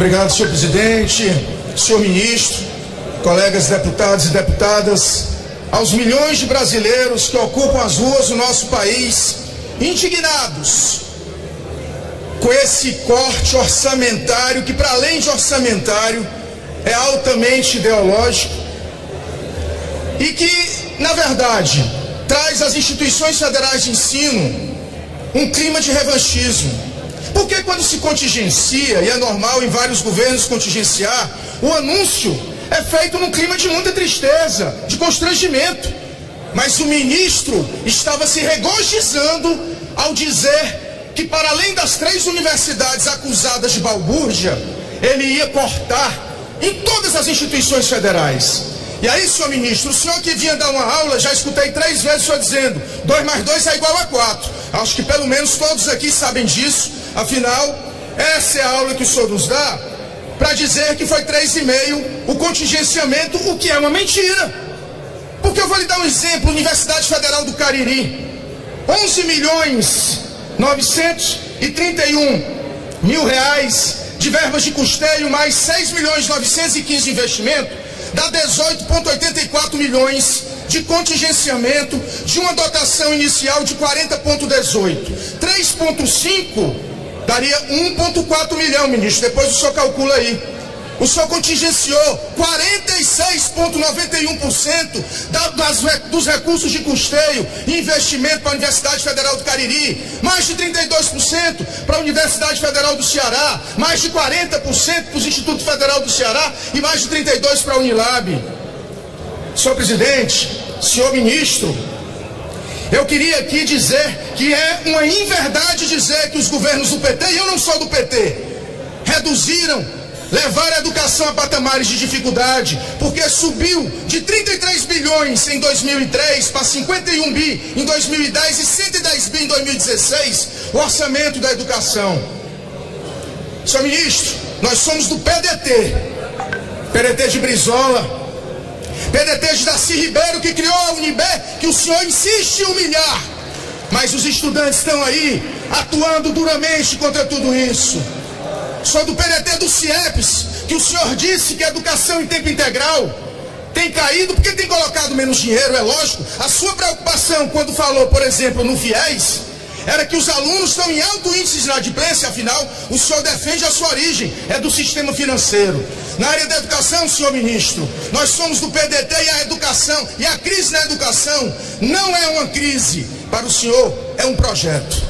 Obrigado, senhor presidente, senhor ministro, colegas deputados e deputadas, aos milhões de brasileiros que ocupam as ruas do nosso país, indignados com esse corte orçamentário que, para além de orçamentário, é altamente ideológico e que, na verdade, traz às instituições federais de ensino um clima de revanchismo. Porque quando se contingencia, e é normal em vários governos contingenciar, o anúncio é feito num clima de muita tristeza, de constrangimento. Mas o ministro estava se regozijando ao dizer que, para além das três universidades acusadas de balbúrdia, ele ia cortar em todas as instituições federais. E aí, senhor ministro, o senhor que vinha dar uma aula, já escutei três vezes o senhor dizendo: 2 mais 2 é igual a 4. Acho que pelo menos todos aqui sabem disso. Afinal, essa é a aula que o senhor nos dá para dizer que foi 3,5 o contingenciamento, o que é uma mentira. Porque eu vou lhe dar um exemplo: Universidade Federal do Cariri, 11 milhões 931 mil reais de verbas de custeio, mais 6 milhões 915 de investimento, dá 18,84 milhões de contingenciamento de uma dotação inicial de 40,18. 3,5 daria 1,4 milhão, ministro. Depois o senhor calcula aí. O senhor contingenciou 46,91% dos recursos de custeio e investimento para a Universidade Federal do Cariri, mais de 32% para a Universidade Federal do Ceará, mais de 40% para o Instituto Federal do Ceará e mais de 32% para a Unilab. Senhor presidente, senhor ministro, eu queria aqui dizer que é uma inverdade dizer que os governos do PT, e eu não sou do PT, reduziram levar a educação a patamares de dificuldade, porque subiu de 33 bilhões em 2003 para 51 bi em 2010 e 110 bi em 2016, o orçamento da educação. Senhor ministro, nós somos do PDT, PDT de Brizola, PDT de Darcy Ribeiro que criou a Unibé, que o senhor insiste em humilhar, mas os estudantes estão aí atuando duramente contra tudo isso. Sou do PDT do CIEPS, que o senhor disse que a educação em tempo integral tem caído porque tem colocado menos dinheiro, é lógico. A sua preocupação quando falou, por exemplo, no FIES, era que os alunos estão em alto índice de inadimplência, afinal, o senhor defende a sua origem, é do sistema financeiro. Na área da educação, senhor ministro, nós somos do PDT e a educação, e a crise na educação não é uma crise, para o senhor, é um projeto.